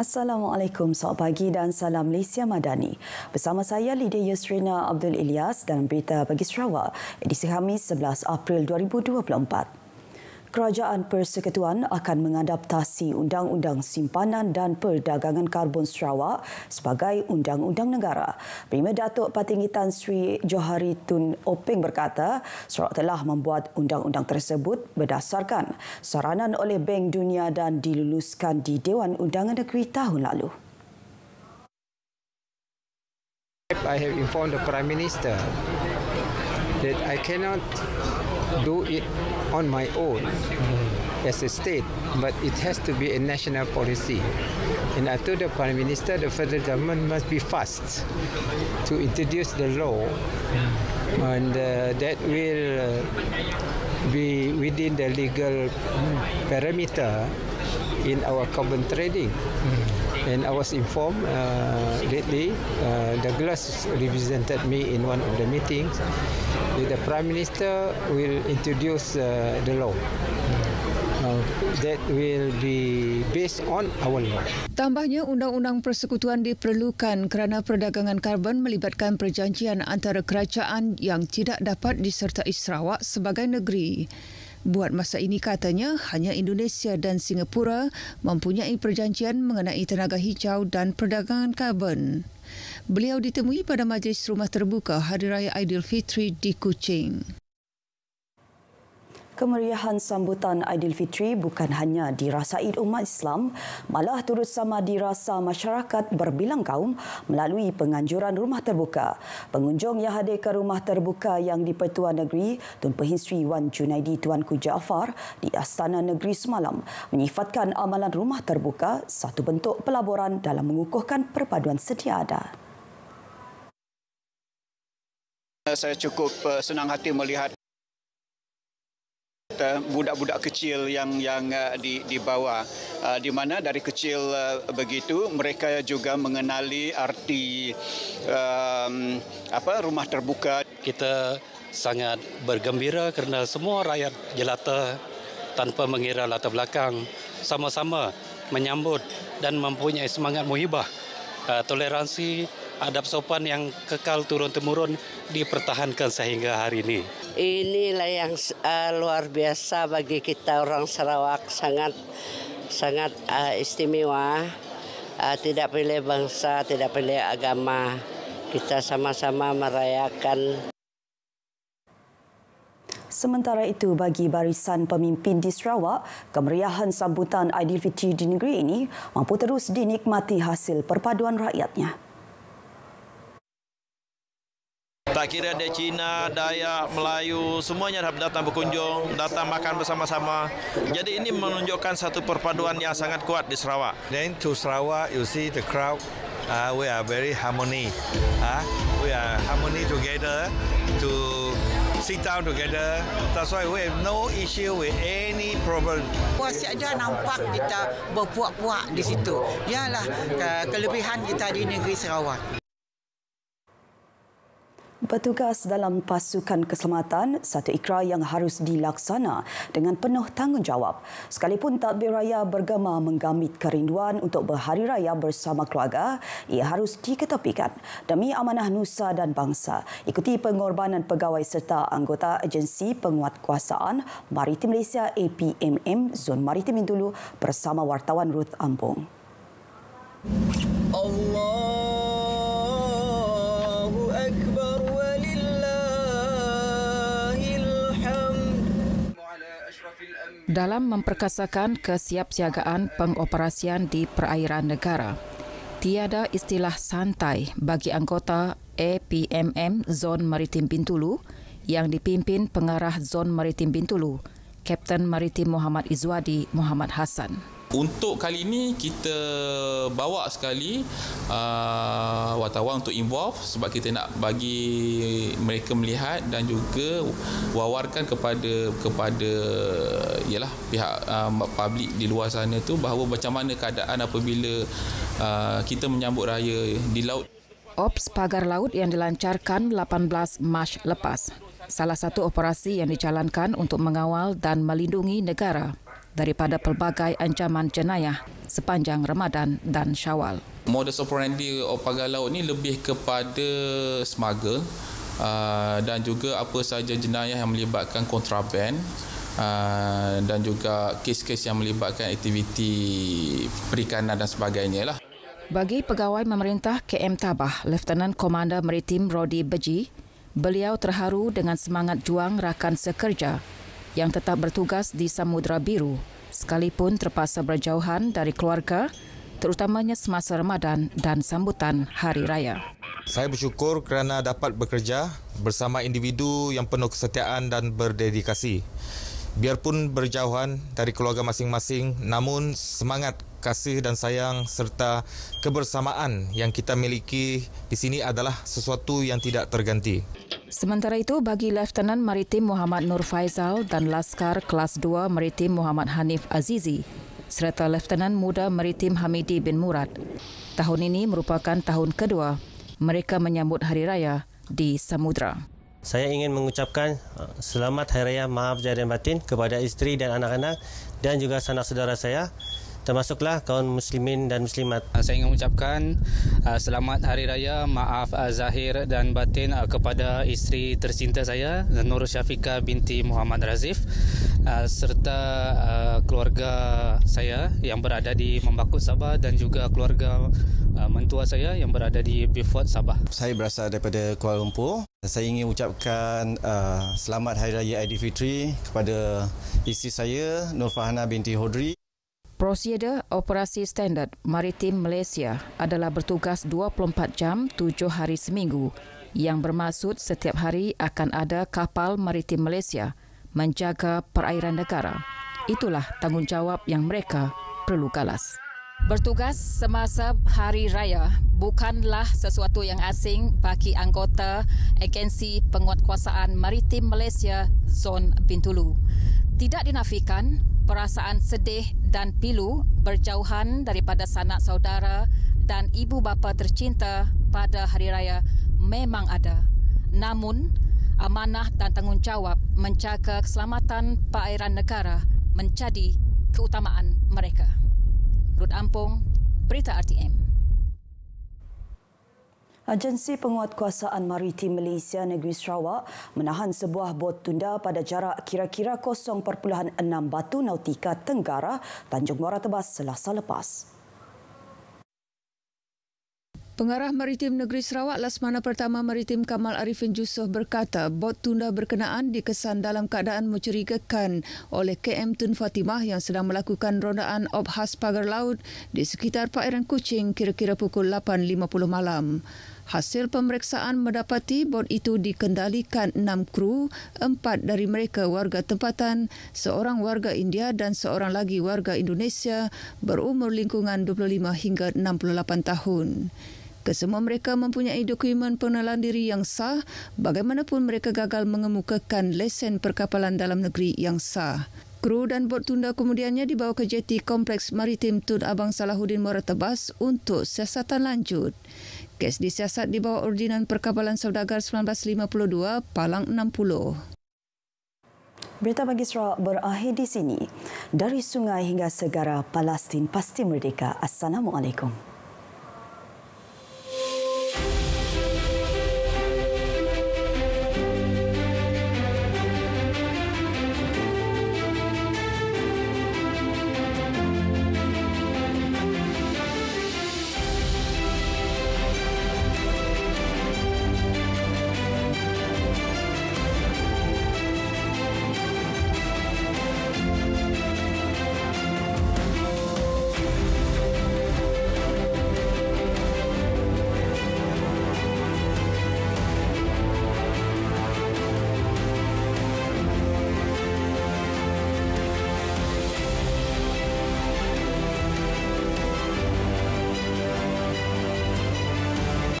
Assalamualaikum, selamat pagi dan salam Malaysia Madani. Bersama saya Lydia Yusrina Abdul Ilyas dalam berita bagi Sarawak, edisi Khamis 11 April 2024. Kerajaan Persekutuan akan mengadaptasi Undang-Undang Simpanan dan Perdagangan Karbon Sarawak sebagai Undang-Undang Negara. Premier Datuk Patinggi Tan Sri Johari Tun Openg berkata, Sarawak telah membuat undang-undang tersebut berdasarkan saranan oleh Bank Dunia dan diluluskan di Dewan Undangan Negeri tahun lalu. I have informed the Prime Minister that I cannot do it on my own as a state, but it has to be a national policy. And I told the Prime Minister the federal government must be fast to introduce the law, and uh, that will uh, be within the legal parameter in our carbon trading. And I was informed uh, lately, uh, Douglas represented me in one of the meetings. The Prime Minister will introduce uh, the law. Uh, that will be based on our law. Tambahnya, Undang-Undang Persekutuan diperlukan kerana perdagangan karbon melibatkan perjanjian antara kerajaan yang tidak dapat disertai Sarawak sebagai negeri. Buat masa ini katanya hanya Indonesia dan Singapura mempunyai perjanjian mengenai tenaga hijau dan perdagangan karbon. Beliau ditemui pada majlis rumah terbuka Hari Raya Aidilfitri di Kuching. Kemeriahan sambutan Aidilfitri bukan hanya dirasai umat Islam, malah turut sama dirasa masyarakat berbilang kaum melalui penganjuran rumah terbuka. Pengunjung yang hadir ke rumah terbuka yang di Pertuan Negeri Tun Perhistri Wan Junaidi Tuanku Jaafar di Astana Negeri semalam menyifatkan amalan rumah terbuka satu bentuk pelaburan dalam mengukuhkan perpaduan sedia ada. Saya cukup eh, senang hati melihat budak-budak kecil yang yang uh, di di bawah. Uh, di mana dari kecil uh, begitu mereka juga mengenali arti um, apa rumah terbuka. Kita sangat bergembira kerana semua rakyat jelata tanpa mengira latar belakang. Sama-sama menyambut dan mempunyai semangat muhibah toleransi adab sopan yang kekal turun-temurun dipertahankan sehingga hari ini. Inilah yang uh, luar biasa bagi kita orang Sarawak sangat sangat uh, istimewa. Uh, tidak pilih bangsa, tidak pilih agama. Kita sama-sama merayakan Sementara itu, bagi barisan pemimpin di Sarawak, kemeriahan sambutan Aidilfitri di negeri ini mampu terus dinikmati hasil perpaduan rakyatnya. Kira ada Cina, Dayak, Melayu, semuanya datang berkunjung, datang makan bersama-sama. Jadi ini menunjukkan satu perpaduan yang sangat kuat di Sarawak. Then to Sarawak, you see the crowd, uh, we are very harmony. Uh, we are harmony together to sit down together. That's why we have no issue with any problem. Puas saja nampak kita berpuak-puak di situ. Ialah kelebihan kita di negeri Sarawak. Petugas dalam pasukan keselamatan satu ikrar yang harus dilaksana dengan penuh tanggungjawab. Sekalipun takbir raya bergema menggamit kerinduan untuk berhari raya bersama keluarga, ia harus diketepikan demi amanah nusa dan bangsa. Ikuti pengorbanan pegawai serta anggota agensi penguatkuasaan Maritim Malaysia APMM Zon Maritim Bintulu bersama wartawan Ruth Ampung. Dalam memperkasakan kesiapsiagaan pengoperasian di perairan negara. Tiada istilah santai bagi anggota APMM Zon Maritim Bintulu yang dipimpin pengarah Zon Maritim Bintulu, Kapten Maritim Muhammad Izwadi Muhammad Hassan. Untuk kali ini kita bawa sekali uh, wartawan untuk involve sebab kita nak bagi mereka melihat dan juga wawarkan kepada kepada ialah pihak uh, publik di luar sana tu bahawa macam mana keadaan apabila uh, kita menyambut raya di laut. Ops pagar laut yang dilancarkan 18 Mac lepas. Salah satu operasi yang dijalankan untuk mengawal dan melindungi negara daripada pelbagai ancaman jenayah sepanjang Ramadan dan Syawal. Modus operandi pagar laut ni lebih kepada smuggle uh, dan juga apa sahaja jenayah yang melibatkan kontraben uh, dan juga kes-kes yang melibatkan aktiviti perikanan dan sebagainya lah. Bagi pegawai memerintah KM Tabah, Lieutenant Komander Maritim Rodi Beji, beliau terharu dengan semangat juang rakan sekerja yang tetap bertugas di Samudra Biru sekalipun terpaksa berjauhan dari keluarga terutamanya semasa Ramadan dan sambutan Hari Raya. Saya bersyukur kerana dapat bekerja bersama individu yang penuh kesetiaan dan berdedikasi. Biarpun berjauhan dari keluarga masing-masing, namun semangat kasih dan sayang serta kebersamaan yang kita miliki di sini adalah sesuatu yang tidak terganti. Sementara itu, bagi Lieutenant Maritim Muhammad Nur Faizal dan Laskar Kelas 2 Maritim Muhammad Hanif Azizi, serta Lieutenant Muda Maritim Hamidi bin Murad, tahun ini merupakan tahun kedua mereka menyambut Hari Raya di Samudra. Saya ingin mengucapkan uh, selamat Hari Raya Maaf Jaya dan Batin kepada isteri dan anak-anak dan juga sanak saudara saya termasuklah kaum muslimin dan muslimat. Ah, saya ingin mengucapkan uh, selamat hari raya, maaf uh, zahir dan batin uh, kepada isteri tercinta saya Nur Syafika binti Muhammad Razif uh, serta uh, keluarga saya yang berada di Membakut Sabah dan juga keluarga uh, mentua saya yang berada di Beaufort Sabah. Saya berasal daripada Kuala Lumpur. Saya ingin ucapkan uh, selamat Hari Raya Aidilfitri kepada isteri saya Nur Fahana binti Hodri. Prosedur operasi standard maritim Malaysia adalah bertugas 24 jam 7 hari seminggu yang bermaksud setiap hari akan ada kapal maritim Malaysia menjaga perairan negara. Itulah tanggungjawab yang mereka perlu galas. Bertugas semasa hari raya bukanlah sesuatu yang asing bagi anggota Agensi Penguatkuasaan Maritim Malaysia Zon Bintulu. Tidak dinafikan perasaan sedih dan pilu berjauhan daripada sanak saudara dan ibu bapa tercinta pada hari raya memang ada. Namun, amanah dan tanggungjawab menjaga keselamatan perairan negara menjadi keutamaan mereka. Rut Ampung, Berita RTM. Agensi Penguatkuasaan Maritim Malaysia Negeri Sarawak menahan sebuah bot tunda pada jarak kira-kira 0.6 batu nautika Tenggara, Tanjung Muara Tebas selasa lepas. Pengarah Maritim Negeri Sarawak Lasmana Pertama Maritim Kamal Arifin Jusoh berkata bot tunda berkenaan dikesan dalam keadaan mencurigakan oleh KM Tun Fatimah yang sedang melakukan rondaan obhas pagar laut di sekitar perairan Kuching kira-kira pukul 8.50 malam. Hasil pemeriksaan mendapati bot itu dikendalikan enam kru, empat dari mereka warga tempatan, seorang warga India dan seorang lagi warga Indonesia berumur lingkungan 25 hingga 68 tahun. Kesemua mereka mempunyai dokumen pengenalan diri yang sah bagaimanapun mereka gagal mengemukakan lesen perkapalan dalam negeri yang sah. Kru dan bot tunda kemudiannya dibawa ke jeti Kompleks Maritim Tun Abang Salahuddin Muara Tebas untuk siasatan lanjut. Kes disiasat di bawah Ordinan Perkapalan Saudagar 1952, Palang 60. Berita bagi Sarawak berakhir di sini. Dari sungai hingga segara Palestin pasti merdeka. Assalamualaikum.